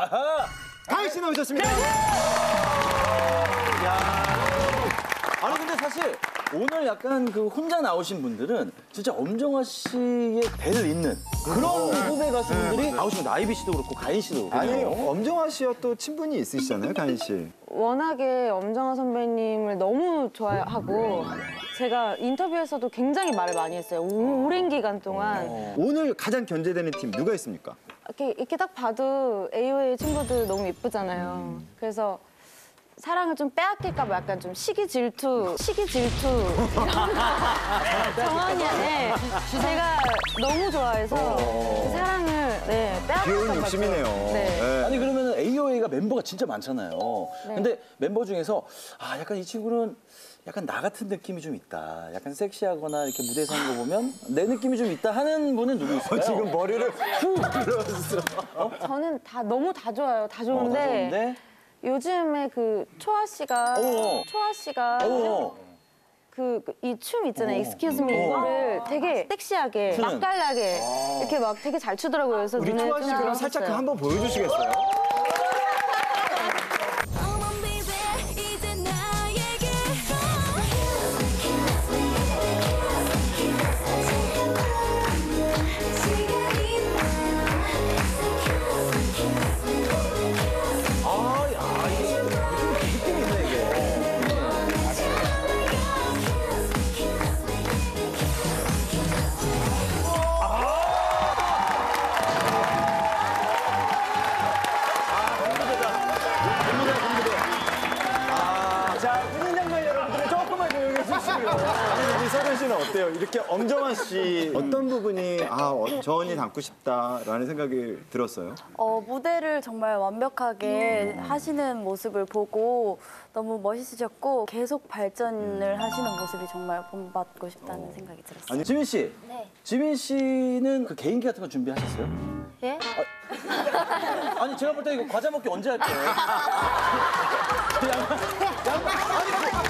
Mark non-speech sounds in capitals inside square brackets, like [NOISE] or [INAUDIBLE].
아하! 가희 씨 나오셨습니다. 아니 근데 사실 오늘 약간 그 혼자 나오신 분들은 진짜 엄정화 씨의 배를 잇는 그런 후배 가수분들이 나오시면 나이비 씨도 그렇고 가인 씨도 그렇고 아니 엄정화 씨와 또 친분이 있으시잖아요, 가희 씨. 워낙에 엄정화 선배님을 너무 좋아하고 제가 인터뷰에서도 굉장히 말을 많이 했어요. 오- 오랜 기간 동안 오늘 가장 견제되는 팀 누가 있습니까? 이렇게, 이렇게 딱 봐도 AOA 친구들 너무 이쁘잖아요. 그래서 사랑을 좀 빼앗길까 봐 약간 좀 시기 질투, 시기 질투 이런 거 정원이 네. 제가 너무 좋아해서 그 사랑을 네, 빼앗길까 봐 귀여운 욕심이네요. 네. 네. 아니 그러면 AOA가 멤버가 진짜 많잖아요. 근데 멤버 중에서 아 약간 이 친구는 약간 나 같은 느낌이 좀 있다. 약간 섹시하거나 이렇게 무대에서 하는 거 보면 내 느낌이 좀 있다 하는 분은 누구 있어요? 지금 머리를 [LAUGHS] 훅 들었어. 저는 다 너무 다 좋아요. 다 어, 좋은데, 다 좋은데? 요즘에 그 초아 씨가 어. 초아 씨가 어. 그이춤 있잖아요. 어. Excuse me 어. 이거를 되게 섹시하게 추는. 맛깔나게 이렇게 막 되게 잘 추더라고요. 그래서 우리 초아 씨 그럼 살짝 그 한번 보여주시겠어요? 우리 서른 씨는 어때요? 이렇게 엄정화 씨 어떤 부분이 아, 어, 저 언니 닮고 싶다라는 생각이 들었어요? 어, 무대를 정말 완벽하게 하시는 모습을 보고 너무 멋있으셨고 계속 발전을 하시는 모습이 정말 본받고 싶다는 생각이 들었어요. 아니, 지민 씨. 네. 지민 씨는 그 개인기 같은 거 준비하셨어요? 예? 아니, 제가 볼 때 이거 과자 먹기 언제 할 거예요? [LAUGHS] 양말, 양말,